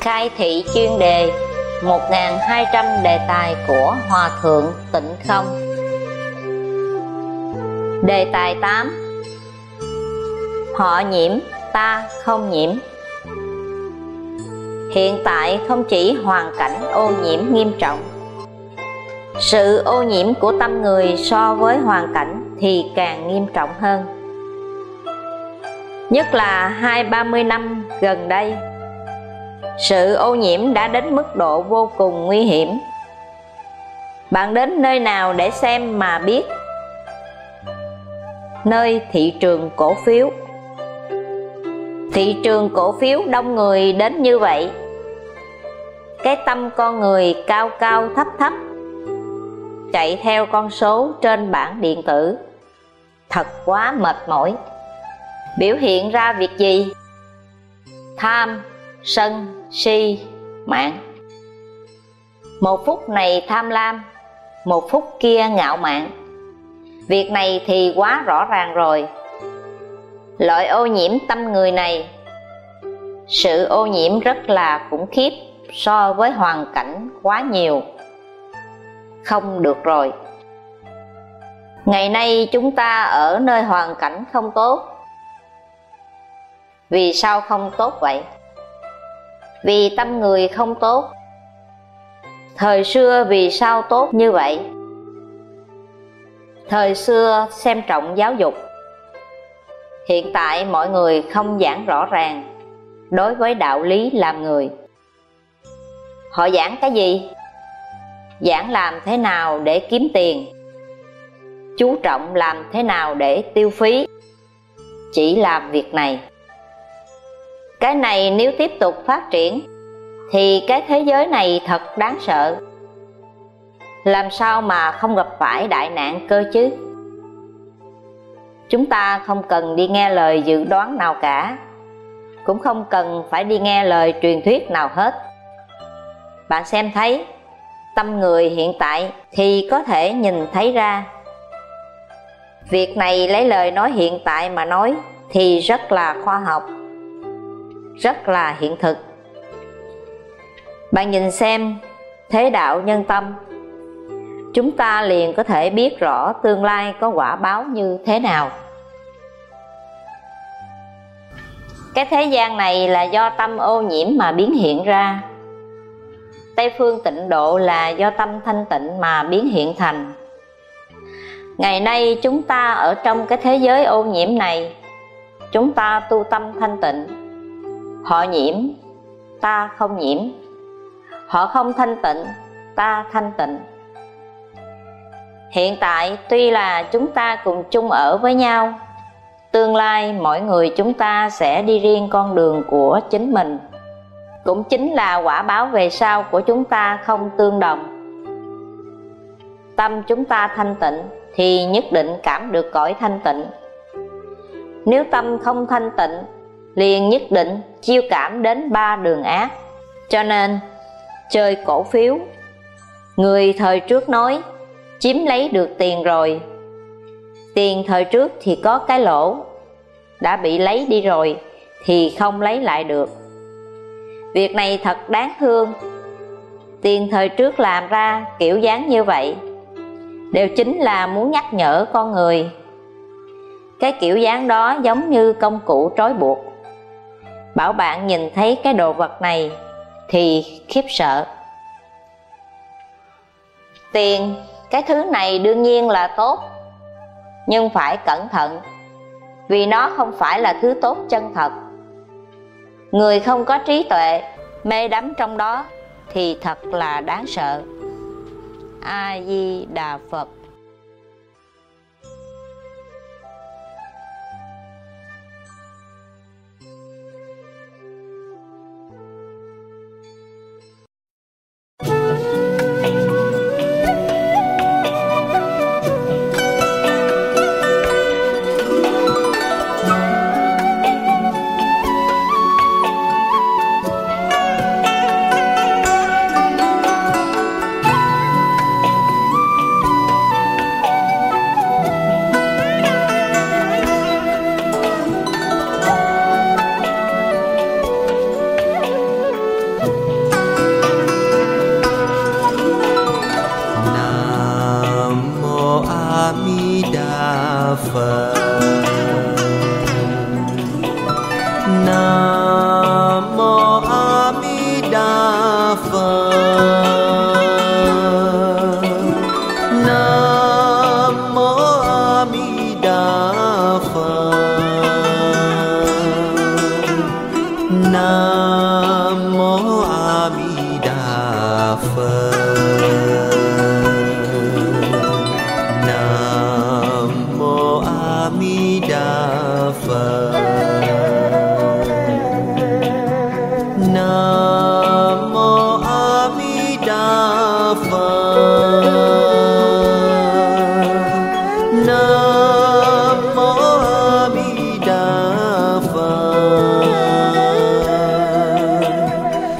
khai thị chuyên đề 1.200 đề tài của Hòa Thượng Tịnh Không. Đề tài 8 Họ nhiễm, ta không nhiễm. Hiện tại không chỉ hoàn cảnh ô nhiễm nghiêm trọng Sự ô nhiễm của tâm người so với hoàn cảnh thì càng nghiêm trọng hơn. Nhất là hai ba mươi năm gần đây sự ô nhiễm đã đến mức độ vô cùng nguy hiểm. Bạn đến nơi nào để xem mà biết? Nơi thị trường cổ phiếu. Thị trường cổ phiếu đông người đến như vậy. Cái tâm con người cao cao thấp thấp, chạy theo con số trên bảng điện tử. Thật quá mệt mỏi. Biểu hiện ra việc gì? Tham sân, si mạng một phút này tham lam, một phút kia ngạo mạn. Việc này thì quá rõ ràng rồi. Loại ô nhiễm tâm người này, sự ô nhiễm rất là khủng khiếp so với hoàn cảnh quá nhiều. Không được rồi. Ngày nay chúng ta ở nơi hoàn cảnh không tốt. Vì sao không tốt vậy? Vì tâm người không tốt. Thời xưa vì sao tốt như vậy? Thời xưa xem trọng giáo dục. Hiện tại mọi người không giảng rõ ràng đối với đạo lý làm người. Họ giảng cái gì? Giảng làm thế nào để kiếm tiền? Chú trọng làm thế nào để tiêu phí? Chỉ làm việc này cái này nếu tiếp tục phát triển, thì cái thế giới này thật đáng sợ. Làm sao mà không gặp phải đại nạn cơ chứ? Chúng ta không cần đi nghe lời dự đoán nào cả. Cũng không cần phải đi nghe lời truyền thuyết nào hết. Bạn xem thấy, tâm người hiện tại thì có thể nhìn thấy ra. Việc này lấy lời nói hiện tại mà nói thì rất là khoa học rất là hiện thực. Bạn nhìn xem, thế đạo nhân tâm. Chúng ta liền có thể biết rõ tương lai có quả báo như thế nào. Cái thế gian này là do tâm ô nhiễm mà biến hiện ra. Tây phương tịnh độ là do tâm thanh tịnh mà biến hiện thành. Ngày nay chúng ta ở trong cái thế giới ô nhiễm này, chúng ta tu tâm thanh tịnh họ nhiễm, ta không nhiễm. Họ không thanh tịnh, ta thanh tịnh. Hiện tại, tuy là chúng ta cùng chung ở với nhau, tương lai mỗi người chúng ta sẽ đi riêng con đường của chính mình. Cũng chính là quả báo về sau của chúng ta không tương đồng. Tâm chúng ta thanh tịnh thì nhất định cảm được cõi thanh tịnh. Nếu tâm không thanh tịnh liền nhất định chiêu cảm đến ba đường ác. Cho nên, chơi cổ phiếu. Người thời trước nói, chiếm lấy được tiền rồi. Tiền thời trước thì có cái lỗ. Đã bị lấy đi rồi thì không lấy lại được. Việc này thật đáng thương. Tiền thời trước làm ra kiểu dáng như vậy, đều chính là muốn nhắc nhở con người. Cái kiểu dáng đó giống như công cụ trói buộc bảo bạn nhìn thấy cái đồ vật này thì khiếp sợ. Tiền, cái thứ này đương nhiên là tốt, nhưng phải cẩn thận, vì nó không phải là thứ tốt chân thật. Người không có trí tuệ, mê đắm trong đó thì thật là đáng sợ. A di đà phật.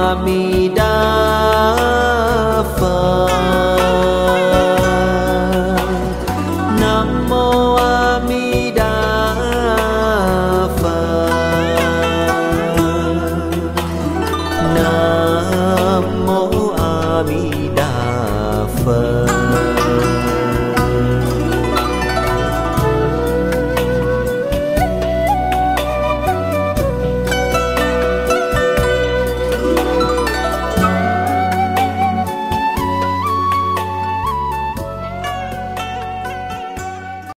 আমি